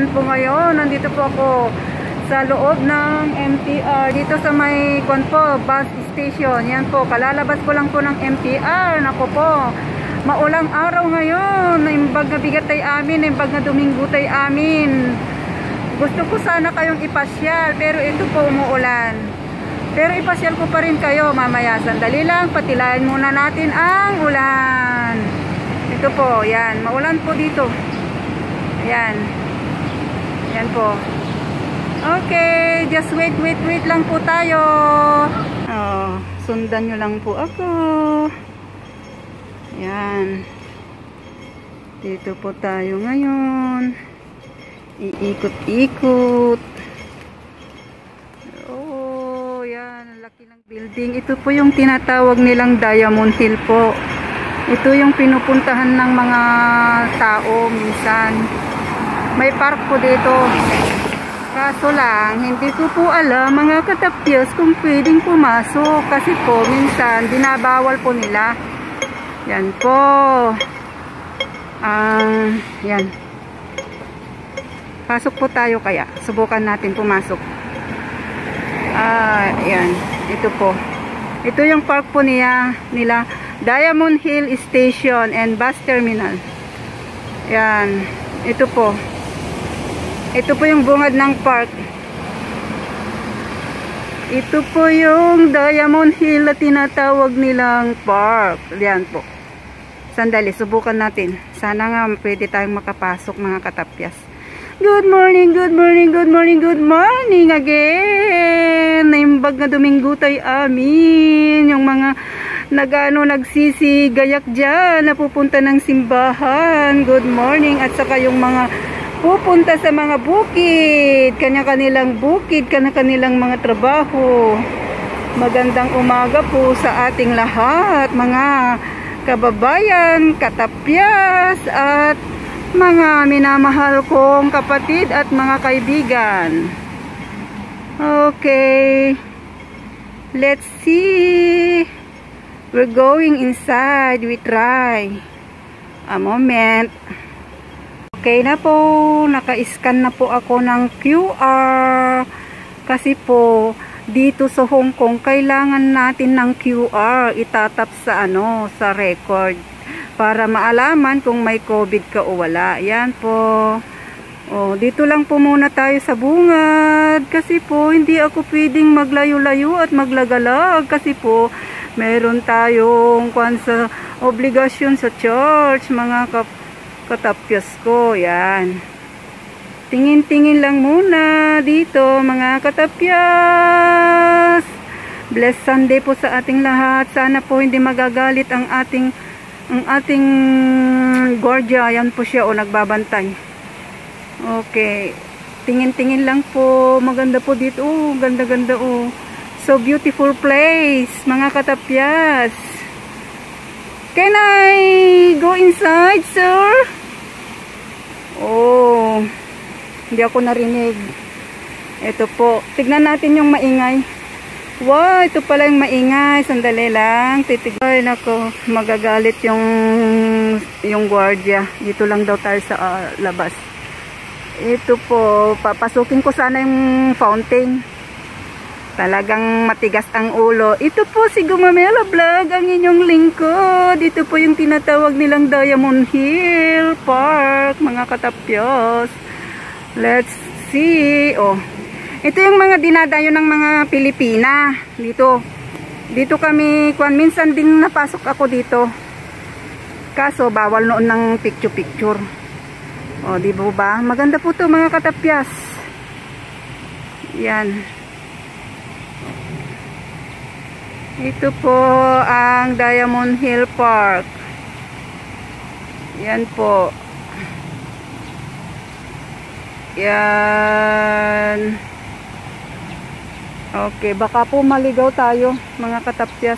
naman po ngayon. Nandito po ako sa loob ng MTR. Dito sa may po, bus station. Yan po, kalalabas ko lang po ng MTR. Nako po, maulang araw ngayon. Naimbag na bigat amin, naimbag na Domingo tay amin. Gusto ko sana kayong ipasyal, pero ito po umuulan. Pero ipasyal ko pa rin kayo mamaya. Sandali lang, patilayan muna natin ang ulan. Ito po, yan. Maulan po dito. Ayan. Yan po. Okay, just wait, wait, wait lang po tayo. Oh, sundan nyo lang po ako. Yan. Dito po tayo ngayon. Iikot-ikot. Oh, yan. Laki ng building. Ito po yung tinatawag nilang Diamond Hill po. Ito yung pinupuntahan ng mga tao minsan. May park po dito. Kaso lang, hindi ko po alam mga katapyos kung pwedeng pumasok. Kasi po, minsan, dinabawal po nila. Yan po. Uh, yan. Pasok po tayo kaya. Subukan natin pumasok. Ah, uh, yan. Ito po. Ito yung park po niya, nila. Diamond Hill Station and Bus Terminal. Yan. Ito po. Ito po yung bungad ng park. Ito po yung Diamond Hill na tinatawag nilang park. Yan po. Sandali, subukan natin. Sana nga pwede tayong makapasok mga katapyas. Good morning, good morning, good morning, good morning again. Naimbag na Domingo tayo amin. Yung mga nagano nagsisigayak dyan napupunta ng simbahan good morning at saka yung mga pupunta sa mga bukid kanya-kanilang bukid kanya-kanilang mga trabaho magandang umaga po sa ating lahat mga kababayan katapyas at mga minamahal kong kapatid at mga kaibigan okay let's see We're going inside. We try. A moment. Okay na po. Naka-scan na po ako ng QR. Kasi po, dito sa Hong Kong, kailangan natin ng QR. Itatap sa ano, sa record. Para maalaman kung may COVID ka o wala. Yan po. Oh, dito lang po muna tayo sa bungad. Kasi po, hindi ako pwedeng maglayo-layo at maglagalag. Kasi po, meron tayong kwan sa obligasyon sa church mga kap katapyas ko yan. Tingin-tingin lang muna dito mga katapyas bless Sunday po sa ating lahat. Sana po hindi magagalit ang ating ang ating guardia yan po siya o nagbabantay. Okay. Tingin-tingin lang po. Maganda po dito. Oh ganda-ganda oh. So beautiful place, mga katapyas. Can I go inside, sir? Oh, hindi ako narinig. Ito po. Tignan natin yung maingay. Wow, ito pala yung maingay. Sandali lang. Titigay nako, magagalit yung yung gwardiya. Dito lang daw tayo sa uh, labas. Ito po, papasukin ko sana yung fountain. Talagang matigas ang ulo. Ito po si Gumamela Vlog, ang inyong lingkod. Ito po yung tinatawag nilang Diamond Hill Park, mga katapyos. Let's see. Oh. Ito yung mga dinadayo ng mga Pilipina. Dito. Dito kami, kwan, minsan din napasok ako dito. Kaso, bawal noon ng picture-picture. O, oh, di ba? Maganda po to mga katapyas. Yan. Ito po ang Diamond Hill Park. Yan po. Yan. Okay, baka po maligaw tayo, mga katapyas.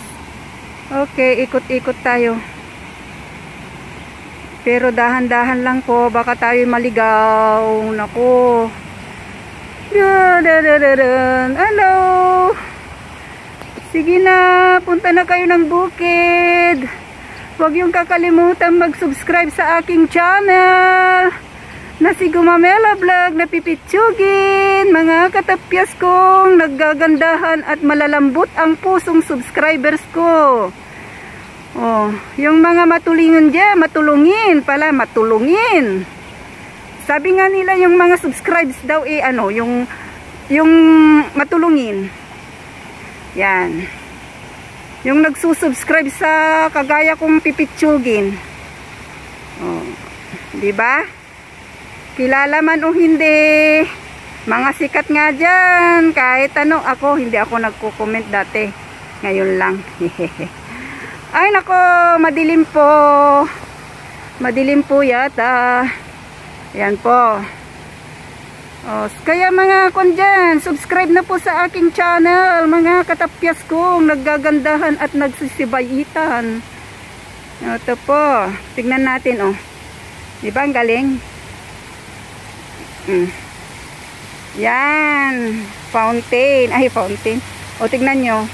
Okay, ikot-ikot tayo. Pero dahan-dahan lang po, baka tayo maligaw. Nako. Hello. Sige na, punta na kayo ng bukid. Huwag yung kakalimutan mag-subscribe sa aking channel. na si Gumamela Vlog na mga katapyas kong naggagandahan at malalambot ang pusong subscribers ko oh, yung mga matulingin dyan matulungin pala matulungin sabi nga nila yung mga subscribes daw eh ano yung yung matulungin yan. Yung nagsusubscribe sa kagaya kong pipitsugin oh, di ba? Kilala man o hindi mga sikat nga dyan. Kahit ano ako hindi ako nagko-comment dati. Ngayon lang. Ay nako madilim po. Madilim po yata. Yan po oh, kaya mga kon dyan subscribe na po sa aking channel mga katapyas kong naggagandahan at nagsisibayitan ito po tignan natin oh diba ang galing Mm. Yan. Fountain. Ay, fountain. O, tignan nyo.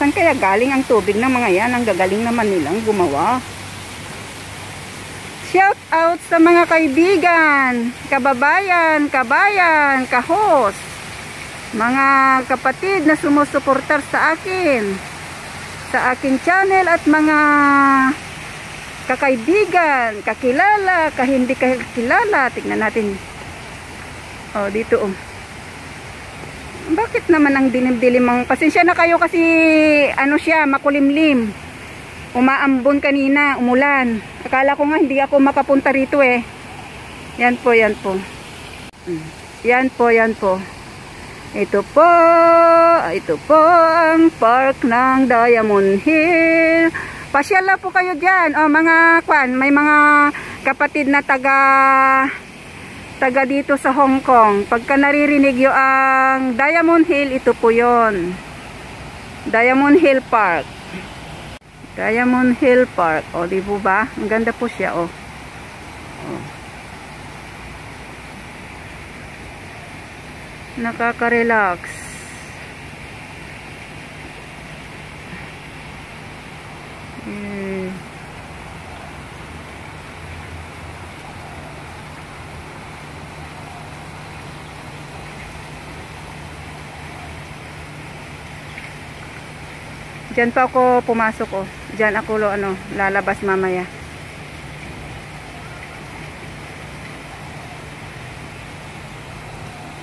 Saan kaya galing ang tubig ng mga yan? Ang gagaling naman nilang gumawa. Shout out sa mga kaibigan, kababayan, kabayan, kahos, mga kapatid na sumusuportar sa akin, sa aking channel at mga kakaibigan, kakilala, kahindi kakilala. Tignan natin Oh, dito oh. Bakit naman ang dilim-dilim ang pasensya na kayo kasi ano siya, makulimlim. Umaambon kanina, umulan. Akala ko nga hindi ako makapunta rito eh. Yan po, yan po. Hmm. Yan po, yan po. Ito po, ito po ang park ng Diamond Hill. Pasyal po kayo dyan. O, oh, mga kwan, may mga kapatid na taga taga dito sa Hong Kong. Pagka naririnig yung ang Diamond Hill, ito po yon Diamond Hill Park. Diamond Hill Park. O, di po ba? Ang ganda po siya, o. o. Nakaka-relax. Hmm. Diyan pa ako pumasok oh. Diyan ako lo ano, lalabas mamaya.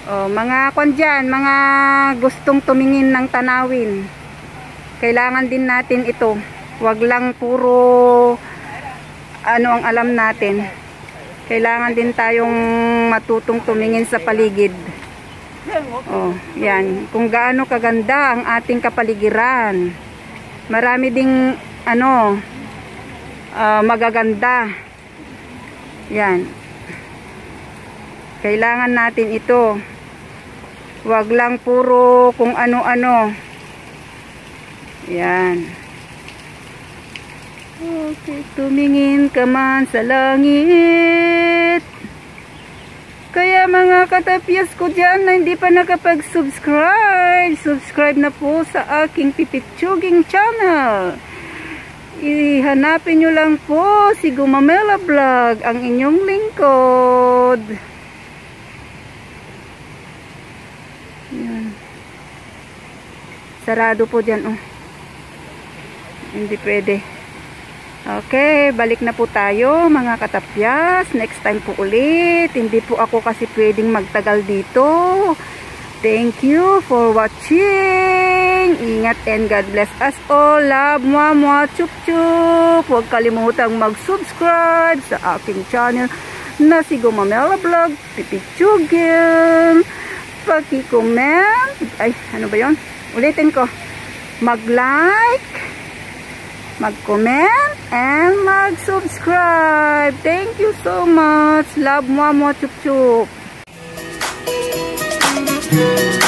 Oh, mga kon diyan, mga gustong tumingin ng tanawin. Kailangan din natin ito. Wag lang puro ano ang alam natin. Kailangan din tayong matutong tumingin sa paligid. Oh, yan. Kung gaano kaganda ang ating kapaligiran marami ding ano uh, magaganda. Yan. Kailangan natin ito. Wag lang puro kung ano-ano. Yan. Okay tumingin ka man sa langit. Kaya mga katapyas ko dyan na hindi pa nakapag-subscribe, subscribe na po sa aking pipitsuging channel. Ihanapin nyo lang po si Gumamela Vlog, ang inyong lingkod. Yan. Sarado po dyan, oh. Hindi pwede. Okay, balik na po tayo mga katapyas. Next time po ulit. Hindi po ako kasi pwedeng magtagal dito. Thank you for watching. Ingat and God bless us all. Love, mwa, mwa, chup, chup. Huwag kalimutang mag-subscribe sa aking channel na si Gumamela Vlog. Pipitsugin. Paki-comment. Ay, ano ba yon? Ulitin ko. Mag-like mag-comment and mag-subscribe. Thank you so much. Love mo mo chup chup. Although loneliness